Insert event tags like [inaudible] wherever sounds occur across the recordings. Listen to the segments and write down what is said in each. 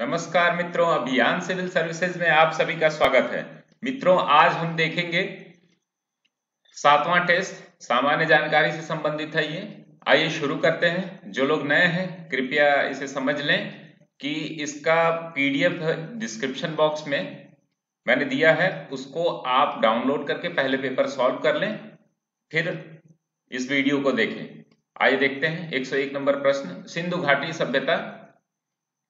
नमस्कार मित्रों, अभियान सिविल सर्विसेज़ में आप सभी का स्वागत है। मित्रों, आज हम देखेंगे सातवां टेस्ट, सामान्य जानकारी से संबंधित है ये। आइए शुरू करते हैं। जो लोग नए हैं, कृपया इसे समझ लें कि इसका पीडीएफ डिस्क्रिप्शन बॉक्स में मैंने दिया है, उसको आप डाउनलोड करके पहले पेपर सॉल्व कर लें, फिर इस वीडियो को देखें। आइए देखते हैं। 101 नंबर प्रश्न, सिंधु घाटी सभ्यता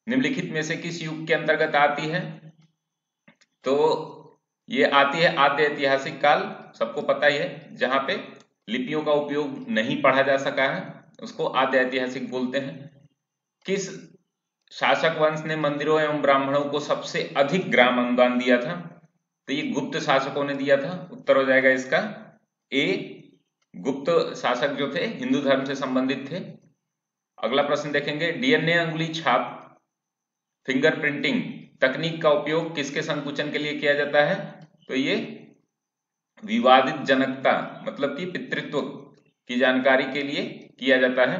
निम्नलिखित में से किस युग के अंतर्गत आती है? तो ये आती है आद्य ऐतिहासिक काल, सबको पता ही है, जहाँ पे लिपियों का उपयोग नहीं पढ़ा जा सका है, उसको आद्य ऐतिहासिक बोलते हैं। किस शासक वंश ने मंदिरों एवं ब्राह्मणों को सबसे अधिक ग्राम अनुदान दिया था? तो ये गुप्त शासकों ने दिया था, उत्तर हो जाएगा इसका। ए, गुप्त शासक जो थे, हिंदू धर्म से संबंधित थे। अगला प्रश्न देखेंगे, डीएनए अंगुली छाप फिंगर प्रिंटिंग तकनीक का उपयोग किसके संकुचन के लिए किया जाता है? तो ये विवादित जनकता मतलब कि पितृत्व की जानकारी के लिए किया जाता है।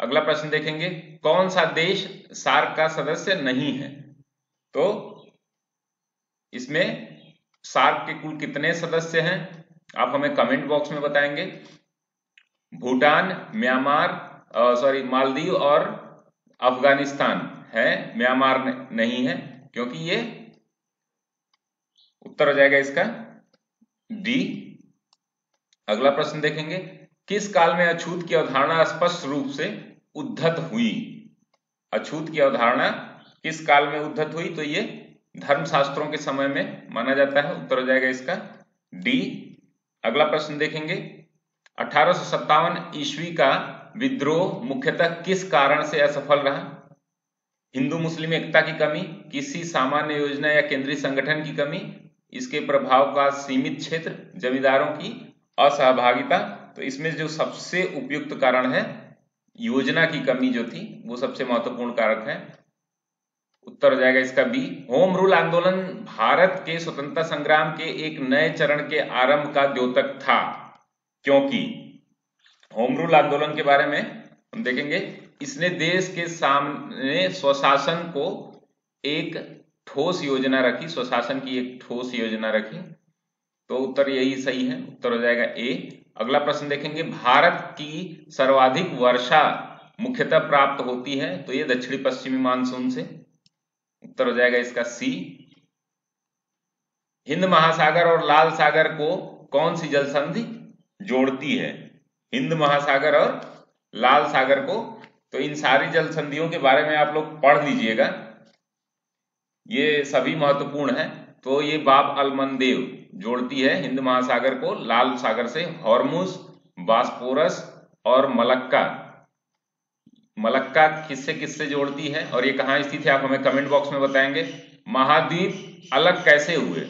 अगला प्रश्न देखेंगे, कौन सा देश सार्क का सदस्य नहीं है? तो इसमें सार्क के कुल कितने सदस्य हैं? आप हमें कमेंट बॉक्स में बताएँगे। भूटान, म्यांमार सॉरी मालदीव और अफ़गानिस्तान। है, म्यांमार नहीं है, क्योंकि ये उत्तर हो जाएगा इसका। डी अगला प्रश्न देखेंगे। किस काल में अछूत की अवधारणा स्पष्ट रूप से उद्धत हुई? अछूत की अवधारणा किस काल में उद्धत हुई? तो ये धर्मशास्त्रों के समय में माना जाता है। उत्तर हो जाएगा इसका। डी अगला प्रश्न देखेंगे। अठारह ईस्वी का विद्रोह मुख्यतः किस कारण से असफल रहा? हिंदू मुस्लिम एकता की कमी, किसी सामान्य योजना या केंद्रीय संगठन की कमी, इसके प्रभाव का सीमित क्षेत्र, जमींदारों की असहभागिता तो इसमें जो सबसे उपयुक्त कारण है, योजना की कमी जो थी, वो सबसे महत्वपूर्ण कारक है। उत्तर हो जाएगा इसका बी, होम रूल आंदोलन भारत के स्वतंत्रता संग्राम के एक नए चरण के आरंभ का द्योतक था। क्योंकि होम रूल आंदोलन के बारे में हम देखेंगे इसने देश के सामने स्वशासन को एक ठोस योजना रखी, स्वशासन की एक ठोस योजना रखी। तो उत्तर यही सही है, उत्तर हो जाएगा ए। अगला प्रश्न देखेंगे, भारत की सर्वाधिक वर्षा मुख्यतः प्राप्त होती है तो ये दक्षिणी पश्चिमी मानसून से। उत्तर हो जाएगा इसका सी। हिंद महासागर और लाल सागर को कौन सी जल संधि जोड़ती है? हिंद महासागर और लाल सागर को तो इन सारी जल संधियों के बारे में आप लोग पढ़ लीजिएगा। ये सभी महत्वपूर्ण है। तो ये बाब अलमनदेव जोड़ती है हिंद महासागर को लाल सागर से। हॉर्मुस, बास्पोरस और मलक्का। मलक्का किससे किससे जोड़ती है और ये कहाँ स्थित है आप हमें कमेंट बॉक्स में बताएँगे। महाद्वीप अलग कैसे हुए?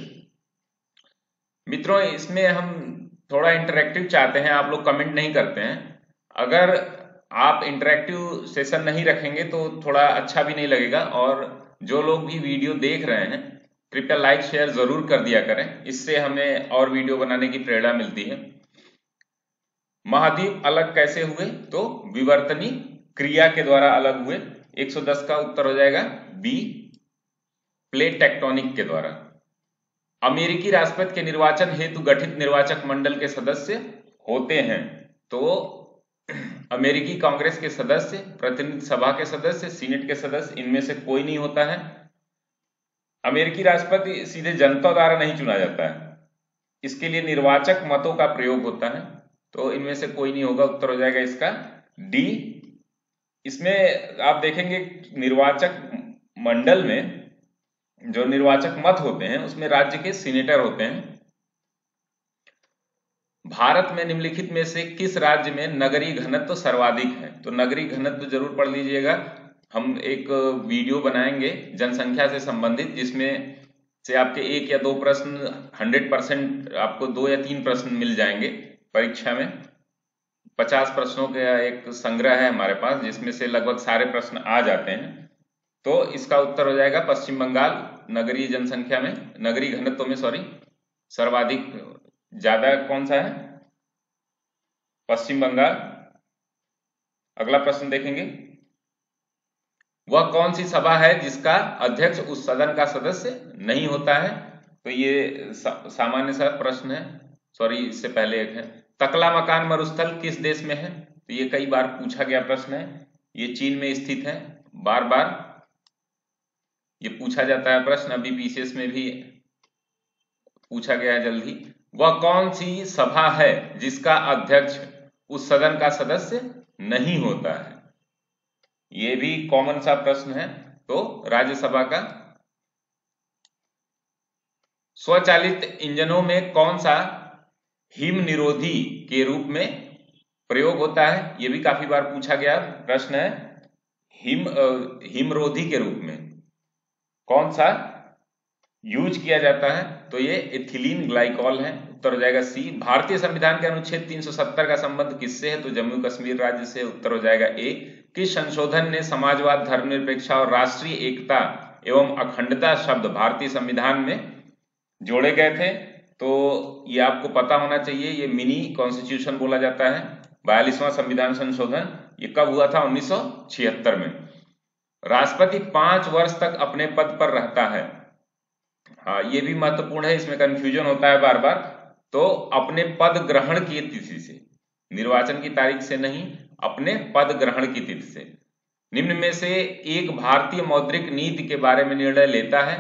मित्रों, इसमें हम थोड़ा इंटरेक्टिव चाहते हैं, आप लोग कमेंट नहीं करते हैं। अगर आप इंटरेक्टिव सेशन नहीं रखेंगे तो थोड़ा अच्छा भी नहीं लगेगा और जो लोग भी वीडियो देख रहे हैं, कृपया लाइक शेयर ज़रूर कर दिया करें। इससे हमें और वीडियो बनाने की प्रेरणा मिलती है। महाद्वीप अलग कैसे हुए? तो विवर्तनी क्रिया के द्वारा अलग हुए। 110 का उत्तर हो जाएगा बी प्लेट टेक्टोनिक के द्वारा। अमेरिकी राष्ट्रपति के निर्वाचन हेतु गठित निर्वाचक मंडल के सदस्य होते हैं। तो अमेरिकी कांग्रेस के सदस्य, प्रतिनिधि सभा के सदस्य, सीनेट के सदस्य, इनमें से कोई नहीं होता है। अमेरिकी राष्ट्रपति सीधे जनता द्वारा नहीं चुना जाता है। इसके लिए निर्वाचक मतों का प्रयोग होता है। तो इनमें से कोई नहीं होगा, उत्तर हो जाएगा इसका डी इसमें आप देखेंगे निर्वाचक मंडल में जो निर्वाचक मत होते हैं, उसमें राज्य के सीनेटर होते हैं। भारत में निम्नलिखित में से किस राज्य में नगरीय घनत्व सर्वाधिक है? तो नगरीय घनत्व ज़रूर पढ़ लीजिएगा। हम एक वीडियो बनाएँगे जनसंख्या से संबंधित, जिसमें से आपके एक या दो प्रश्न 100 परसेंट आपको दो या तीन प्रश्न मिल जाएँगे परीक्षा में। 50 प्रश्नों का एक संग्रह है हमारे पास, जिसमें से लगभग सारे प्रश्न आ जाते हैं। तो इसका उत्तर हो जाएगा पश्चिम बंगाल, नगरीय जनसंख्या में, नगरीय घनत्व में सॉरी सर्वाधिक ज़्यादा कौन सा है? पश्चिम बंगाल। अगला प्रश्न देखेंगे। वह कौन सी सभा है जिसका अध्यक्ष उस सदन का सदस्य नहीं होता है? तो ये सा, सामान्य सा प्रश्न है। सॉरी इससे पहले एक है। तकला मकान मरुस्थल किस देश में है? तो ये कई बार पूछा गया प्रश्न है। ये चीन में स्थित है। बार बार ये पूछा जाता है प्रश्न। अभी पीसीएस में भी पूछा गया है जल्दी वह कौन सी सभा है जिसका अध्यक्ष उस सदन का सदस्य नहीं होता है? ये भी कॉमन सा प्रश्न है। तो राज्यसभा का स्वचालित इंजनों में कौन सा हिम निरोधी के रूप में प्रयोग होता है? यह भी काफ़ी बार पूछा गया प्रश्न है। हिम हिमरोधी के रूप में कौन सा यूज़ किया जाता है तो ये इथिलीन ग्लाइकॉल है। उत्तर हो जाएगा सी। भारतीय संविधान के अनुच्छेद 370 का संबंध किससे है? तो जम्मू कश्मीर राज्य से उत्तर हो जाएगा ए। किस संशोधन ने समाजवाद धर्मनिरपेक्षा और राष्ट्रीय एकता एवं अखंडता शब्द भारतीय संविधान में जोड़े गए थे। तो ये आपको पता होना चाहिए, ये मिनी कॉन्स्टिट्यूशन बोला जाता है। बयालीसवां संविधान संशोधन, ये कब हुआ था? उन्नीस सौ छिहत्तर में। राष्ट्रपति पाँच वर्ष तक अपने पद पर रहता है। हाँ ये भी महत्वपूर्ण है, इसमें कंफ्यूजन होता है बार बार तो अपने पद ग्रहण की तिथि से, निर्वाचन की तारीख से नहीं, अपने पद ग्रहण की तिथि से। निम्न में से एक भारतीय मौद्रिक नीति के बारे में निर्णय लेता है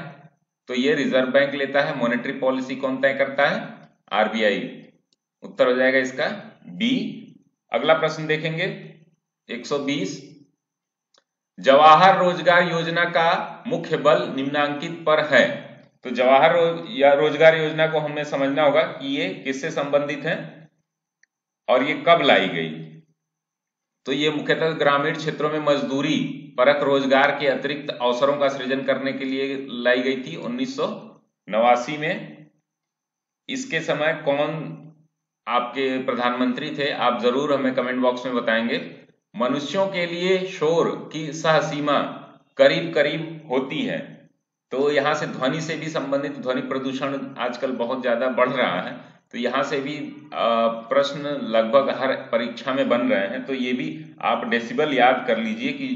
तो ये रिज़र्व बैंक लेता है मॉनेटरी पॉलिसी कौन तय करता है? आरबीआई उत्तर हो जाएगा इसका बी अगला प्रश्न देखेंगे 120 जवाहर रोज़गार योजना का मुख्य बल निम्नांकित पर है। तो जवाहर रोज या रोज़गार योजना को हमें समझना होगा कि ये किससे संबंधित है और ये कब लाई गई। तो ये मुख्यतः ग्रामीण क्षेत्रों में मजदूरी परक रोज़गार के अतिरिक्त अवसरों का सृजन करने के लिए लाई गई थी उन्नीस सौ नवासी में। इसके समय कौन आपके प्रधानमंत्री थे, आप ज़रूर हमें कमेंट बॉक्स में बताएँगे। मनुष्यों के लिए शोर की सह सीमा करीब करीब होती है। तो यहाँ से ध्वनि से भी संबंधित ध्वनि प्रदूषण आजकल बहुत ज़्यादा बढ़ रहा है। तो यहाँ से भी प्रश्न लगभग हर परीक्षा में बन रहे हैं। तो ये भी आप डेसिबल याद कर लीजिए कि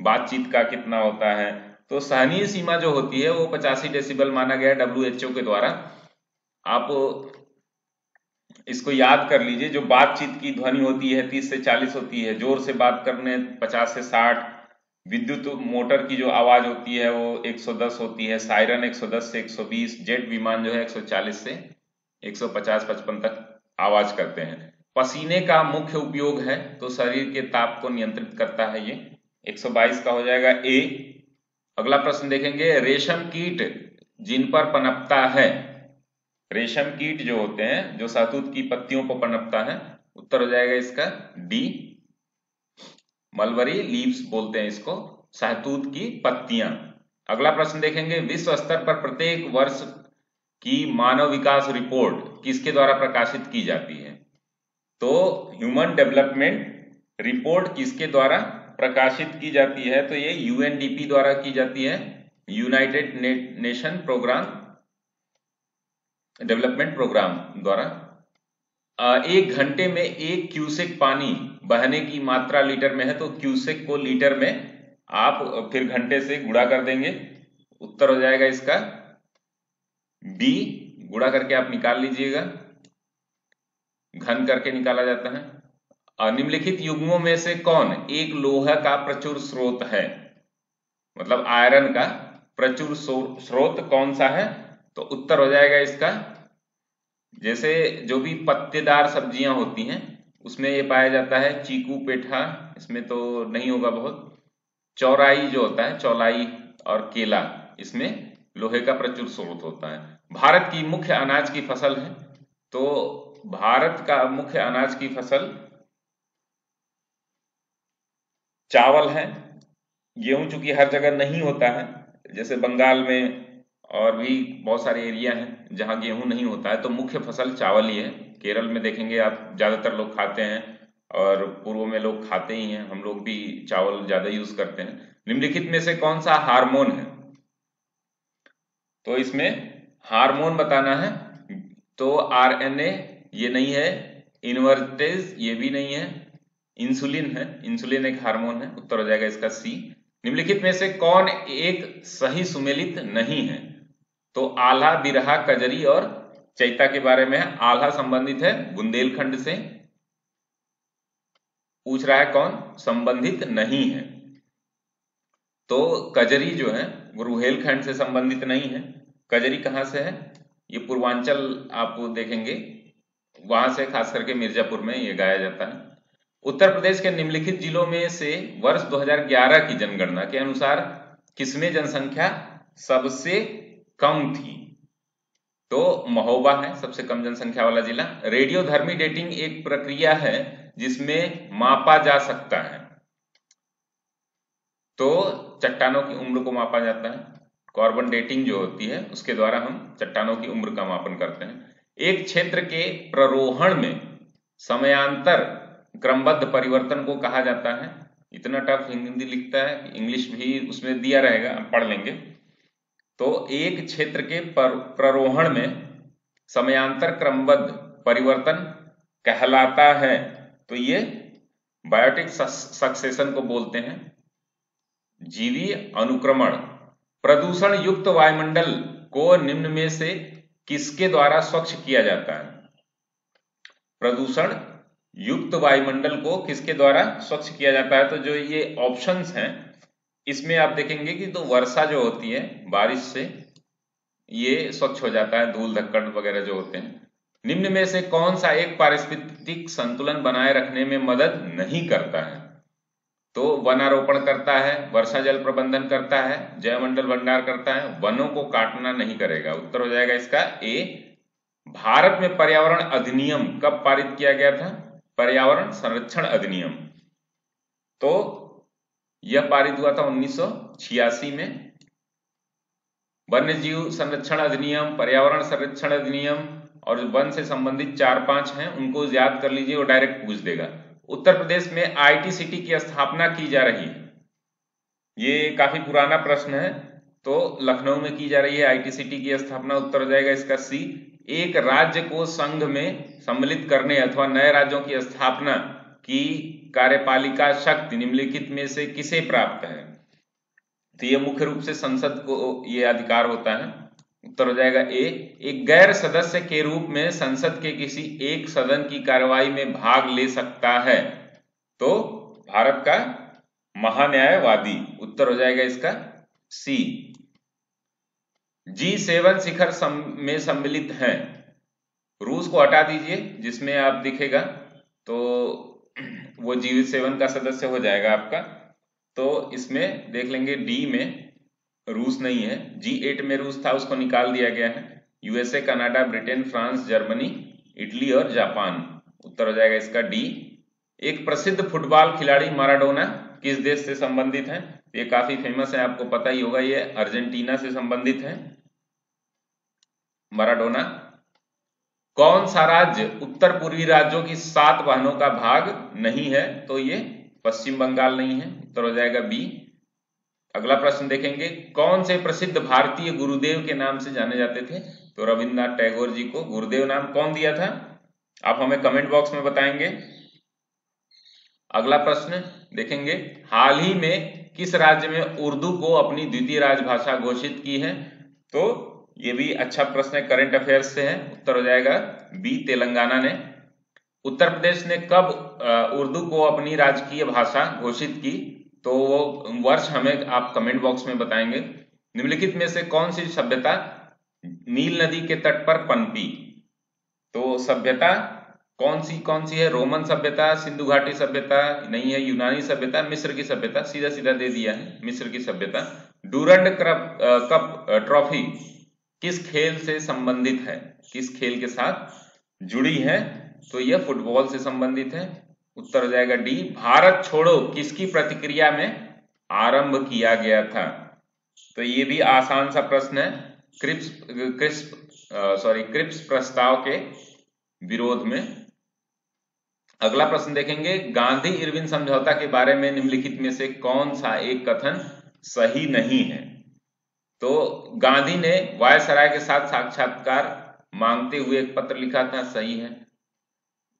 बातचीत का कितना होता है। तो सहनीय सीमा जो होती है, वो पचासी डेसिबल माना गया डब्ल्यू के द्वारा। आप इसको याद कर लीजिए, जो बातचीत की ध्वनि होती है, तीस से चालीस होती है, ज़ोर से बात करने, पचास से साठ विद्युत मोटर की जो आवाज़ होती है, वो 110 होती है, सायरन 110 से 120 जेट विमान जो है 140 से 150-55 तक आवाज़ करते हैं। पसीने का मुख्य उपयोग है तो शरीर के ताप को नियंत्रित करता है ये। 122 का हो जाएगा ए। अगला प्रश्न देखेंगे, रेशम कीट जिन पर पनपता है। रेशम कीट जो होते हैं, जो सातूत की पत्तियों पर पनपता है, उत्तर हो जाएगा इसका डी। मलबरी लीव्स बोलते हैं इसको सहतूत की पत्तियाँ। अगला प्रश्न देखेंगे, विश्व स्तर पर प्रत्येक वर्ष की मानव विकास रिपोर्ट किसके द्वारा प्रकाशित की जाती है? तो ह्यूमन डेवलपमेंट रिपोर्ट किसके द्वारा प्रकाशित की जाती है? तो ये यूएनडीपी द्वारा की जाती है, United Nation programme, development programme द्वारा। एक घंटे में एक क्यूसेक पानी बहने की मात्रा लीटर में है तो क्यूसेक को लीटर में आप फिर घंटे से गुड़ा कर देंगे। उत्तर हो जाएगा इसका बी गुड़ा करके आप निकाल लीजिएगा। घन करके निकाला जाता है। निम्नलिखित युग्मों में से कौन एक लोहा का प्रचुर स्रोत है? मतलब आयरन का प्रचुर स्रोत कौन सा है? तो उत्तर हो जाएगा इसका जैसे जो भी पत्तेदार सब्ज़ियाँ होती हैं, उसमें ये पाया जाता है चीकू पेठा, इसमें तो नहीं होगा बहुत। चौराई जो होता है, चौलाई और केला, इसमें लोहे का प्रचुर स्रोत होता है। भारत की मुख्य अनाज की फ़सल है तो भारत का मुख्य अनाज की फ़सल चावल है। गेहूँ चूँकि हर जगह नहीं होता है, जैसे बंगाल में और भी बहुत सारे एरिया हैं जहाँ गेहूँ नहीं होता है। तो मुख्य फ़सल चावल ही है। केरल में देखेंगे आप, ज़्यादातर लोग खाते हैं और पूर्व में लोग खाते ही हैं। हम लोग भी चावल ज़्यादा यूज़ करते हैं। निम्नलिखित में से कौन सा हार्मोन है? तो इसमें हार्मोन बताना है। तो आरएनए ये नहीं है, इनवर्टेज ये भी नहीं है, इंसुलिन है। इंसुलिन एक हार्मोन है, उत्तर हो जाएगा इसका सी। निम्नलिखित में से कौन एक सही सुमेलित नहीं है? तो आल्हा, बिरहा, कजरी और चैता के बारे में आल्हा संबंधित है, बुंदेलखंड से। पूछ रहा है कौन? संबंधित नहीं है। तो कजरी जो है, वो रुहेलखंड से संबंधित नहीं है। कजरी कहाँ से है? ये पूर्वांचल आप देखेंगे। वहाँ से खास करके मिर्जापुर में ये गाया जाता है। उत्तर प्रदेश के निम्नलिखित जिलों में से वर्ष 2011 की जनगणना के अनुसार किसमें जनसंख्या सबसे कम थी। तो महोबा है सबसे कम जनसंख्या वाला जिला। रेडियो धर्मी डेटिंग एक प्रक्रिया है जिसमें मापा जा सकता है। तो चट्टानों की उम्र को मापा जाता है। कार्बन डेटिंग जो होती है, उसके द्वारा हम चट्टानों की उम्र का मापन करते हैं। एक क्षेत्र के प्ररोहण में समयांतर क्रमबद्ध परिवर्तन को कहा जाता है। इतना टफ हिंदी लिखता है इंग्लिश भी उसमें दिया रहेगा पढ़ लेंगे। तो एक क्षेत्र के प्ररोहण में समयांतर क्रमबद्ध परिवर्तन कहलाता है। तो ये बायोटिक सक्सेशन को बोलते हैं। जीवी अनुक्रमण, प्रदूषण युक्त वायुमंडल को निम्न में से किसके द्वारा स्वच्छ किया जाता है? प्रदूषण युक्त वायुमंडल को किसके द्वारा स्वच्छ किया जाता है? तो जो ये ऑप्शंस हैं इसमें आप देखेंगे कि तो वर्षा जो होती है, बारिश से, ये स्वच्छ हो जाता है, धूल धक्कड़ वगैरह जो होते हैं। निम्न में से कौन सा एक पारिस्थितिक संतुलन बनाए रखने में मदद नहीं करता है? तो वनारोपण करता है, वर्षा जल प्रबंधन करता है, जयमंडल भंडार करता है, वनों को काटना नहीं करेगा। उत्तर हो जाएगा इसका ए, भारत में पर्यावरण अधिनियम कब पारित किया गया था? पर्यावरण संरक्षण अधिनियम। तो यह पारित हुआ था 1986 में। वन्य जीव संरक्षण अधिनियम, पर्यावरण संरक्षण अधिनियम और वन से संबंधित चार पाँच हैं, उनको याद कर लीजिए, वो डायरेक्ट पूछ देगा। उत्तर प्रदेश में आईटी सिटी की स्थापना की जा रही है। ये काफ़ी पुराना प्रश्न है तो लखनऊ में की जा रही है आईटी सिटी की स्थापना, उत्तर हो जाएगा इसका सी। एक राज्य को संघ में सम्मिलित करने अथवा नए राज्यों की स्थापना की कार्यपालिका शक्ति निम्नलिखित में से किसे प्राप्त है? तो ये मुख्य रूप से संसद को ये अधिकार होता है। उत्तर हो जाएगा ए एक गैर सदस्य के रूप में संसद के किसी एक सदन की कार्रवाई में भाग ले सकता है। तो भारत का महान्यायवादी उत्तर हो जाएगा इसका सी। जी सेवन शिखर सम, में सम्मिलित हैं। रूस को हटा दीजिए जिसमें आप दिखेगा। तो [clears throat] वो जी सेवन का सदस्य हो जाएगा आपका। तो इसमें देख लेंगे डी में रूस नहीं है। जी एट में रूस था, उसको निकाल दिया गया है। USA Canada Britain France Germany Italy और जापान उत्तर हो जाएगा इसका डी एक प्रसिद्ध फुटबॉल खिलाड़ी माराडोना किस देश से संबंधित है? ये काफ़ी फ़ेमस है, आपको पता ही होगा, ये अर्जेंटीना से संबंधित है। माराडोना। कौन सा राज्य उत्तर पूर्वी राज्यों की सात वाहनों का भाग नहीं है? तो ये पश्चिम बंगाल नहीं है, उत्तर हो जाएगा बी। अगला प्रश्न देखेंगे, कौन से प्रसिद्ध भारतीय गुरुदेव के नाम से जाने जाते थे? तो रविन्द्रनाथ टैगोर जी को गुरुदेव नाम कौन दिया था? आप हमें कमेंट बॉक्स में बताएँगे। अगला प्रश्न देखेंगे, हाल ही में किस राज्य में उर्दू को अपनी द्वितीय राजभाषा घोषित की है? तो ये भी अच्छा प्रश्न है करंट अफेयर्स से है, उत्तर हो जाएगा बी तेलंगाना ने। उत्तर प्रदेश ने कब उर्दू को अपनी राजकीय भाषा घोषित की? तो वो वर्ष हमें आप कमेंट बॉक्स में बताएँगे। निम्नलिखित में से कौन सी सभ्यता नील नदी के तट पर पनपी? तो सभ्यता कौन सी कौन सी है? रोमन सभ्यता, सिंधु घाटी सभ्यता, नहीं है, यूनानी सभ्यता, मिस्र की सभ्यता सीधा सीधा दे दिया है, मिस्र की सभ्यता। Durand cup trophy. किस खेल से संबंधित है, किस खेल के साथ जुड़ी है तो यह फुटबॉल से संबंधित है। उत्तर हो जाएगा डी, भारत छोड़ो, किसकी प्रतिक्रिया में आरंभ किया गया था? तो ये भी आसान सा प्रश्न है। क्रिप्स क्रिप्स सॉरी क्रिप्स प्रस्ताव के विरोध में। अगला प्रश्न देखेंगे, गांधी इरविन समझौता के बारे में निम्नलिखित में से कौन सा एक कथन सही नहीं है? तो गांधी ने वायसराय के साथ साक्षात्कार मांगते हुए एक पत्र लिखा था, सही है।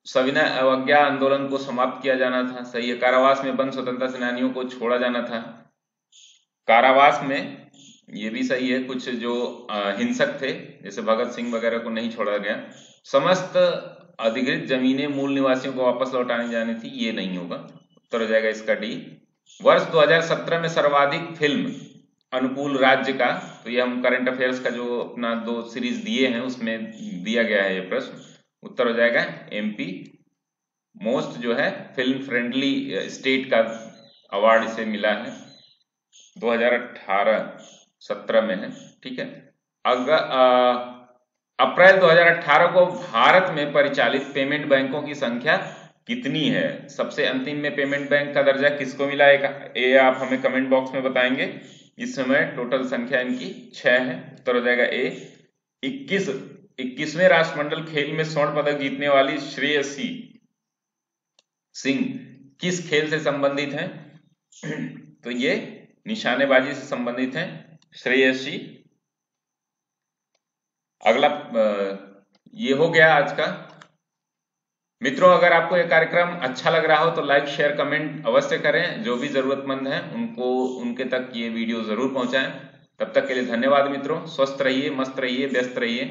सविनय अवज्ञा आंदोलन को समाप्त किया जाना था, सही है। कारावास में बंद स्वतंत्रता सेनानियों को छोड़ा जाना था। कारावास में ये भी सही है, कुछ जो हिंसक थे, जैसे भगत सिंह वगैरह को नहीं छोड़ा गया। समस्त अधिकृत जमीनें मूल निवासियों को वापस लौटाने जानी थी, ये नहीं होगा। उत्तर हो जाएगा इसका डी। वर्ष 2017 में सर्वाधिक फ़िल्म अनुकूल राज्य का तो ये हम करंट अफेयर्स का जो अपना दो सीरीज़ दिए हैं, उसमें दिया गया है ये प्रश्न। उत्तर हो जाएगा एमपी मोस्ट जो है फ़िल्म फ्रेंडली स्टेट का अवार्ड इसे मिला है। 2018 17 में है, ठीक है? अगर अप्रैल 2018 को भारत में परिचालित पेमेंट बैंकों की संख्या कितनी है? सबसे अंतिम में पेमेंट बैंक का दर्जा किसको मिला? ये आप हमें कमेंट बॉक्स में बताएँगे। इस समय टोटल संख्या इनकी छह है। उत्तर हो जाएगा ए। इक्कीस। इक्कीसवें राष्ट्रमंडल खेल में स्वर्ण पदक जीतने वाली श्रेयसी सिंह किस खेल से संबंधित है? तो ये निशानेबाजी से संबंधित है। श्रेयसी। अगला ये हो गया आज का मित्रों, अगर आपको यह कार्यक्रम अच्छा लग रहा हो तो लाइक शेयर कमेंट अवश्य करें। जो भी जरूरतमंद है, उनको, उनके तक ये वीडियो ज़रूर पहुंचाएँ। तब तक के लिए धन्यवाद मित्रों। स्वस्थ रहिए, मस्त रहिए, व्यस्त रहिए।